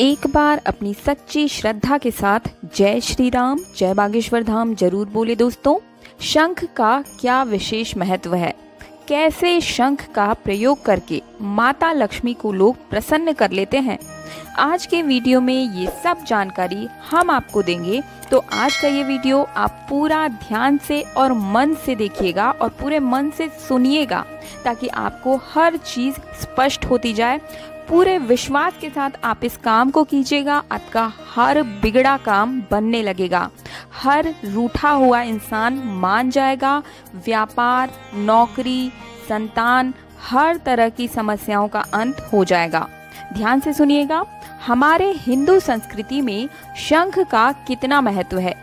एक बार अपनी सच्ची श्रद्धा के साथ जय श्री राम जय बागेश्वर धाम ज़रूर बोले दोस्तों। शंख का क्या विशेष महत्व है? कैसे शंख का प्रयोग करके माता लक्ष्मी को लोग प्रसन्न कर लेते हैं? आज के वीडियो में ये सब जानकारी हम आपको देंगे। तो आज का ये वीडियो आप पूरा ध्यान से और मन से देखिएगा और पूरे मन से सुनिएगा, ताकि आपको हर चीज़ स्पष्ट होती जाए पूरे विश्वास के साथ आप इस काम को कीजिएगा, आपका हर बिगड़ा काम बनने लगेगा। हर रूठा हुआ इंसान मान जाएगा। व्यापार, नौकरी, संतान, हर तरह की समस्याओं का अंत हो जाएगा। ध्यान से सुनिएगा, हमारे हिंदू संस्कृति में शंख का कितना महत्व है,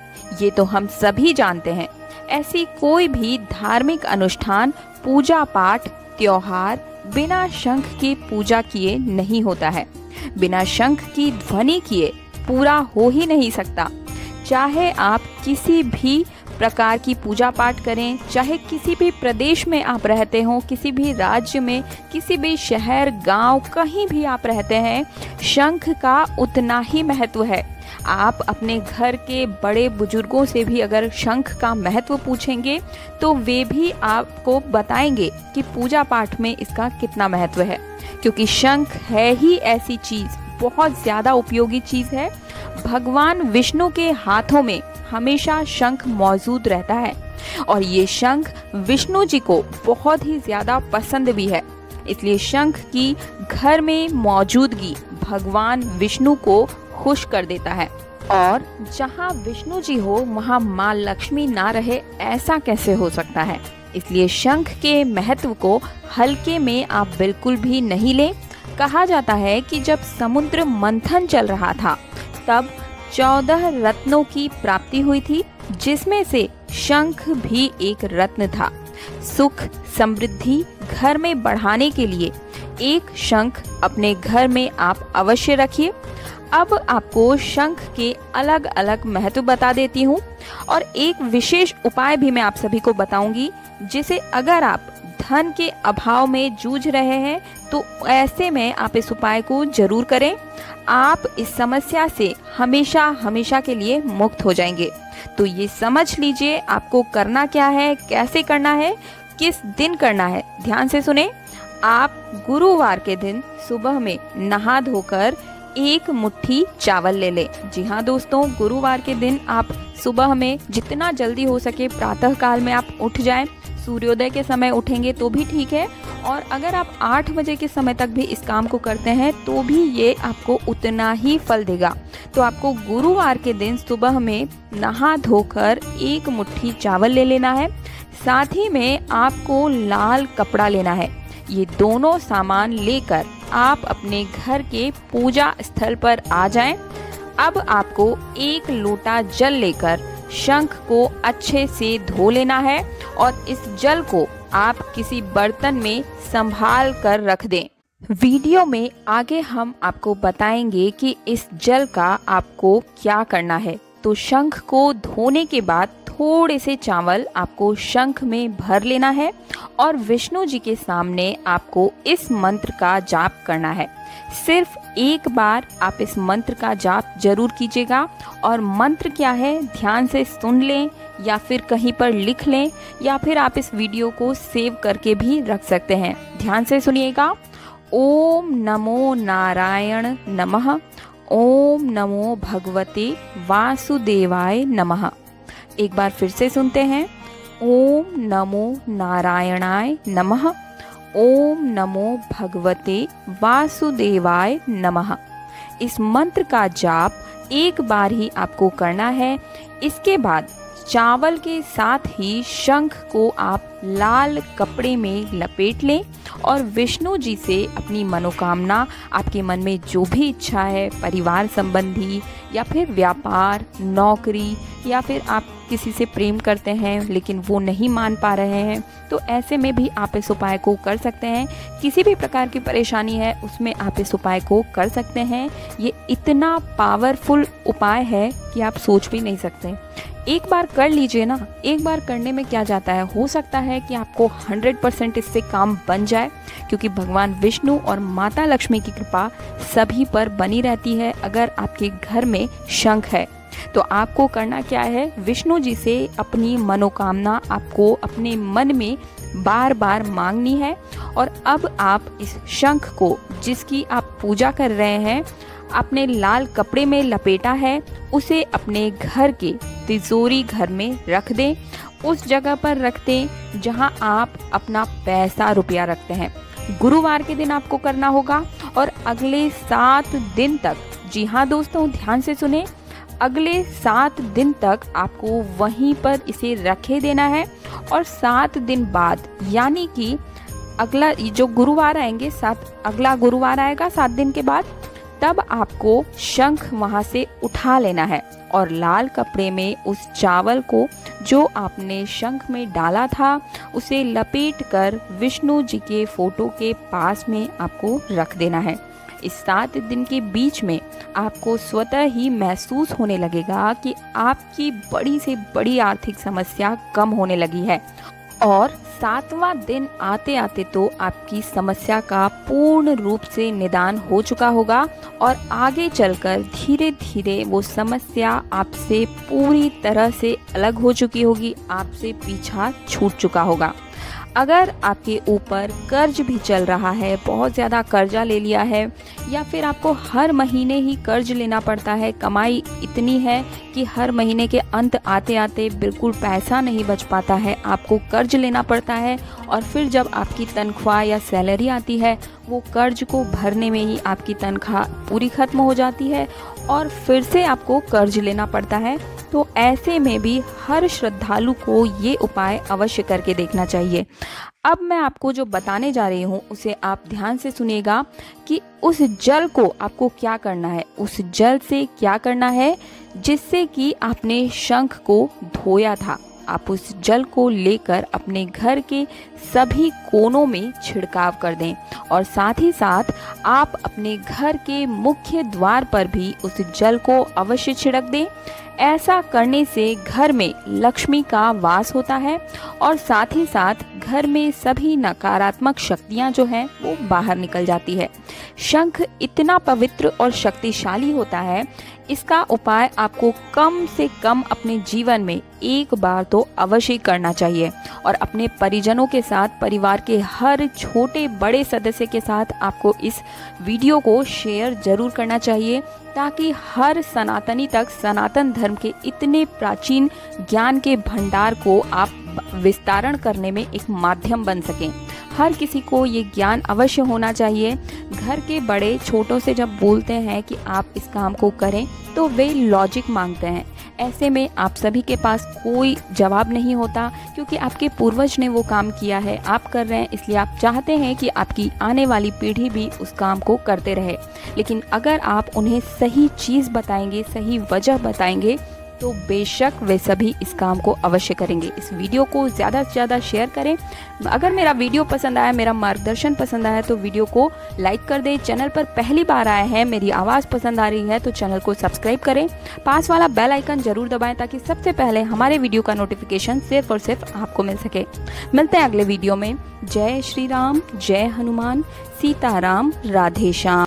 ये तो हम सभी जानते हैं। ऐसी कोई भी धार्मिक अनुष्ठान, पूजा पाठ, त्योहार बिना शंख की पूजा किए नहीं होता है। बिना शंख की ध्वनि किए पूरा हो ही नहीं सकता। चाहे आप किसी भी प्रकार की पूजा पाठ करें, चाहे किसी भी प्रदेश में आप रहते हो, किसी भी राज्य में, किसी भी शहर, गाँव, कहीं भी आप रहते हैं, शंख का उतना ही महत्व है। आप अपने घर के बड़े बुज़ुर्गों से भी अगर शंख का महत्व पूछेंगे तो वे भी आपको बताएँगे कि पूजा पाठ में इसका कितना महत्व है। क्योंकि शंख है ही ऐसी चीज़, बहुत ज़्यादा उपयोगी चीज़ है। भगवान विष्णु के हाथों में हमेशा शंख मौजूद रहता है। और ये शंख विष्णु जी को बहुत ही ज़्यादा पसंद भी है। इसलिए शंख की घर में मौजूदगी भगवान विष्णु को खुश कर देता है। और जहाँ विष्णु जी हो, वहाँ माँ लक्ष्मी ना रहे, ऐसा कैसे हो सकता है? इसलिए शंख के महत्व को हल्के में आप बिल्कुल भी नहीं लें। कहा जाता है कि जब समुद्र मंथन चल रहा था, तब चौदह रत्नों की प्राप्ति हुई थी, जिसमें से शंख भी एक रत्न था। सुख, समृद्धि, घर में बढ़ाने के लिए एक शंख अपने घर में आप अवश्य रखिए। अब आपको शंख के अलग अलग महत्व बता देती हूँ और एक विशेष उपाय भी मैं आप सभी को बताऊँगी, जिसे अगर आप धन के अभाव में जूझ रहे हैं तो ऐसे में आप इस उपाय को ज़रूर करें। आप इस समस्या से हमेशा हमेशा के लिए मुक्त हो जाएँगे। तो ये समझ लीजिए आपको करना क्या है, कैसे करना है, किस दिन करना है। ध्यान से सुने, आप गुरुवार के दिन सुबह में नहा धोकर एक मुट्ठी चावल ले ले। जी हाँ दोस्तों, गुरुवार के दिन आप सुबह में जितना जल्दी हो सके प्रातः काल में आप उठ जाएँ। सूर्योदय के समय उठेंगे तो भी ठीक है। और अगर आप आठ बजे के समय तक भी इस काम को करते हैं तो भी ये आपको उतना ही फल देगा। तो आपको गुरुवार के दिन सुबह में नहा धोकर एक मुट्ठी चावल ले लेना है। साथ ही में आपको लाल कपड़ा लेना है। ये दोनों सामान लेकर आप अपने घर के पूजा स्थल पर आ जाएँ। अब आपको एक लोटा जल लेकर शंख को अच्छे से धो लेना है और इस जल को आप किसी बर्तन में संभाल कर रख दें वीडियो में आगे हम आपको बताएँगे कि इस जल का आपको क्या करना है तो शंख को धोने के बाद थोड़े से चावल आपको शंख में भर लेना है और विष्णु जी के सामने आपको इस मंत्र का जाप करना है। सिर्फ़ एक बार आप इस मंत्र का जाप ज़रूर कीजिएगा और मंत्र क्या है, ध्यान से सुन लें या फिर कहीं पर लिख लें या फिर आप इस वीडियो को सेव करके भी रख सकते हैं। ध्यान से सुनिएगा। ओम नमो नारायण नमः। ओम नमो भगवते वासुदेवाय नमः। एक बार फिर से सुनते हैं। ओम नमो नारायणाय नमः। ओम नमो भगवते वासुदेवाय नमः। इस मंत्र का जाप एक बार ही आपको करना है। इसके बाद चावल के साथ ही शंख को आप लाल कपड़े में लपेट लें। और विष्णु जी से अपनी मनोकामना, आपके मन में जो भी इच्छा है, परिवार संबंधी या फिर व्यापार, नौकरी या फिर आप किसी से प्रेम करते हैं लेकिन वो नहीं मान पा रहे हैं तो ऐसे में भी आप इस उपाय को कर सकते हैं। किसी भी प्रकार की परेशानी है, उसमें आप इस उपाय को कर सकते हैं। ये इतना पावरफुल उपाय है कि आप सोच भी नहीं सकते। एक बार कर लीजिए ना, एक बार करने में क्या जाता है? हो सकता है कि आपको 100 परसेंट इससे काम बन जाए, क्योंकि भगवान विष्णु और माता लक्ष्मी की कृपा सभी पर बनी रहती है अगर आपके घर में शंख है। तो आपको करना क्या है? विष्णु जी से अपनी मनोकामना आपको अपने मन में बार बार मांगनी है और अब आप इस शंख को, जिसकी आप पूजा कर रहे हैं, अपने लाल कपड़े में लपेटा है, उसे अपने घर के तिजोरी घर में रख दें, उस जगह पर रख दें जहाँ आप अपना पैसा रुपया रखते हैं। गुरुवार के दिन आपको करना होगा और अगले सात दिन तक, जी हाँ दोस्तों, ध्यान से सुने, अगले सात दिन तक आपको वहीं पर इसे रखे देना है और सात दिन बाद, यानी कि अगला, जो गुरुवार आएँगे, सात, अगला गुरुवार आएगा सात दिन के बाद तब आपको शंख वहाँ से उठा लेना है और लाल कपड़े में उस चावल को जो आपने शंख में डाला था, उसे लपेट कर विष्णु जी के फ़ोटो के पास में आपको रख देना है। इस सात दिन के बीच में आपको स्वतः ही महसूस होने लगेगा कि आपकी बड़ी से बड़ी आर्थिक समस्या कम होने लगी है और सातवां दिन आते आते तो आपकी समस्या का पूर्ण रूप से निदान हो चुका होगा और आगे चलकर धीरे धीरे वो समस्या आपसे पूरी तरह से अलग हो चुकी होगी, आपसे पीछा छूट चुका होगा। अगर आपके ऊपर कर्ज भी चल रहा है, बहुत ज़्यादा कर्जा ले लिया है, या फिर आपको हर महीने ही कर्ज लेना पड़ता है, कमाई इतनी है कि हर महीने के अंत आते आते बिल्कुल पैसा नहीं बच पाता है, आपको कर्ज लेना पड़ता है और फिर जब आपकी तनख्वाह या सैलरी आती है, वो कर्ज को भरने में ही आपकी तनख्वाह पूरी खत्म हो जाती है और फिर से आपको कर्ज लेना पड़ता है। तो ऐसे में भी हर श्रद्धालु को ये उपाय अवश्य करके देखना चाहिए। अब मैं आपको जो बताने जा रही हूँ, उसे आप ध्यान से सुनिएगा कि उस जल को आपको क्या करना है। उस जल से क्या करना है, जिससे कि आपने शंख को धोया था। आप उस जल को लेकर अपने घर के सभी कोनों में छिड़काव कर दें और साथ ही साथ आप अपने घर के मुख्य द्वार पर भी उस जल को अवश्य छिड़क दें। ऐसा करने से घर में लक्ष्मी का वास होता है और साथ ही साथ घर में सभी नकारात्मक शक्तियाँ जो हैं, वो बाहर निकल जाती है। शंख इतना पवित्र और शक्तिशाली होता है, इसका उपाय आपको कम से कम अपने जीवन में एक बार तो अवश्य करना चाहिए। और अपने परिजनों के साथ, परिवार के हर छोटे बड़े सदस्य के साथ आपको इस वीडियो को शेयर ज़रूर करना चाहिए, ताकि हर सनातनी तक सनातन धर्म के इतने प्राचीन ज्ञान के भंडार को आप विस्तारण करने में एक माध्यम बन सकें। हर किसी को ये ज्ञान अवश्य होना चाहिए। घर के बड़े छोटों से जब बोलते हैं कि आप इस काम को करें तो वे लॉजिक मांगते हैं। ऐसे में आप सभी के पास कोई जवाब नहीं होता, क्योंकि आपके पूर्वज ने वो काम किया है। आप कर रहे हैं, इसलिए आप चाहते हैं कि आपकी आने वाली पीढ़ी भी उस काम को करते रहे। लेकिन अगर आप उन्हें सही चीज़ बताएँगे, सही वजह बताएँगे तो बेशक वे सभी इस काम को अवश्य करेंगे। इस वीडियो को ज़्यादा से ज़्यादा शेयर करें। अगर मेरा वीडियो पसंद आया, मेरा मार्गदर्शन पसंद आया तो वीडियो को लाइक कर दें। चैनल पर पहली बार आए हैं, मेरी आवाज़ पसंद आ रही है तो चैनल को सब्सक्राइब करें। पास वाला बेल आइकन ज़रूर दबाएँ, ताकि सबसे पहले हमारे वीडियो का नोटिफिकेशन सिर्फ़ और सिर्फ़ आपको मिल सके। मिलते हैं अगले वीडियो में। जय श्री राम, जय हनुमान, सीताराम राधेश्याम